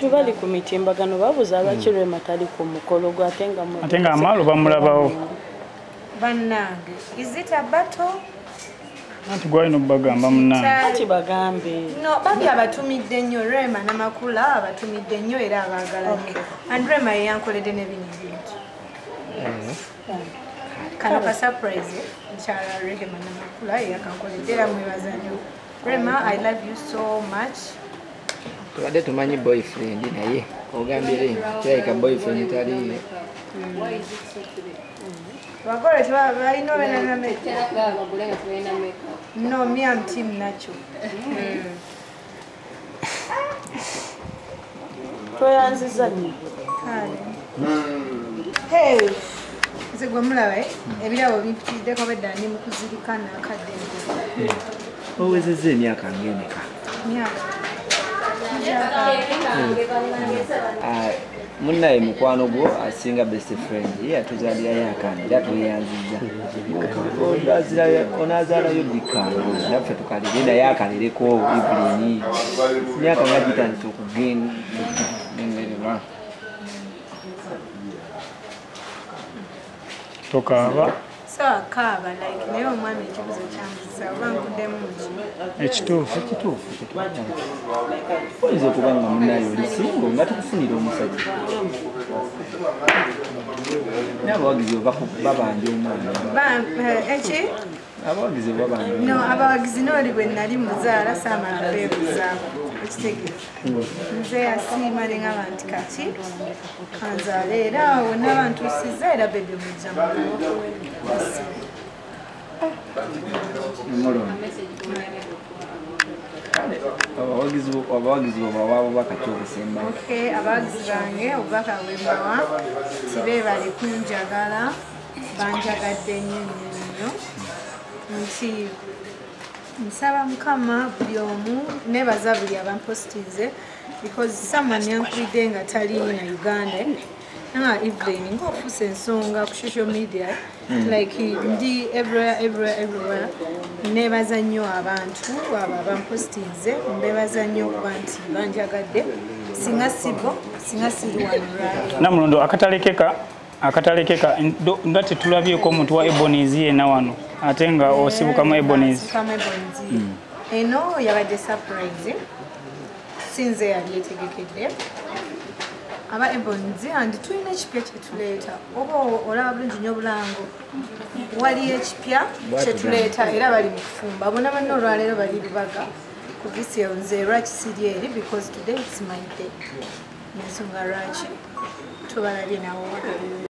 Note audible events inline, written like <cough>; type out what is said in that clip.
abantu bali ku mitimbagano babuza abakirwema tali ku mukolo gwe ate nga mu- ate nga amaalo bamulabawo. Bannange is it a battle? Anti gwalina okubagamba munange kati bagambe. No bali abatumidde nnyo rema namakula abatumidde nnyo era abaagalanye and rema yeyankoledde n'ebino ebintu. Kano ka surprise mukyala rehema namakula yeyakankoledde era mwebaza nnyo. Rema i love you so much tubadde tumanyi boyfriend naye ogambire kirabika boyfriend taliyo bagole balina obenanameka no me am team nacho. <laughs> Tweyanziza nnyo nze gwe mulaba eh? ebirabo bimpitiddeko bedda ndi mukuzirika nakadde. Owezezza emyaka ngemeka? Myaka munnaye mukwano gwo asinga best friend. Ye atuzaalirayo akaana era tweyanziza onaazaalayo dikkango naffe tukalire naye akalireko evelini myaka nga gitandise okugenderera. Tokaaba so akaaba like naye omwami ekibuzo kyanziza oba nkuddemu ki? Ekituufu. Ekituufu oyinza okuba nga munnaye oli singo nga tukufunira omusajja abawagizi babanja omwana. Ba- eh, eki abawagizi babanja no abawagizi nooli bwe nali muzaala saamala beebuzaako ekitegeeza nze yasiima ne ngamba nti kati kanzaala era wonna bantuusiza era bebe mujja abawagizi abawagizi bobawaabo bakati obusemba Okay, abagizi bange obubaka bwe mbawa tibeebale kunjagala banjagadde nnyo nnyo nnyo nti nsaba mukama buli omu nebaza buli abampositize because someone yankulidde nga taliina uganda nga evelyn ngaofuusa ensonga ku social media. Like ndi everywhere everywhere everywhere. Nebaza nnyo abantu abo abampositize mbebaza nnyo okuba nti banjagadde singa sibo singa siri wano lwali namulondo akatalekeka akatalekeka. Ndo- nga tetulabyeko omuntu wa ebonies yena wano. Ate nga osibukamu ebonies Osibukamu Ebonies. eno yabadde surprise. Sinze yali etegekedde aba eboniz and tulina ekipya kyetuleeta oba olaba bulungi nyo obulango waliyo ekipya kyetuleeta era bali mu kufumba. Bona banna olwaleero bali lubaga ku visio nze lwaki siri eri? Because today its my day. Ensonga lwaki tubalabye nawo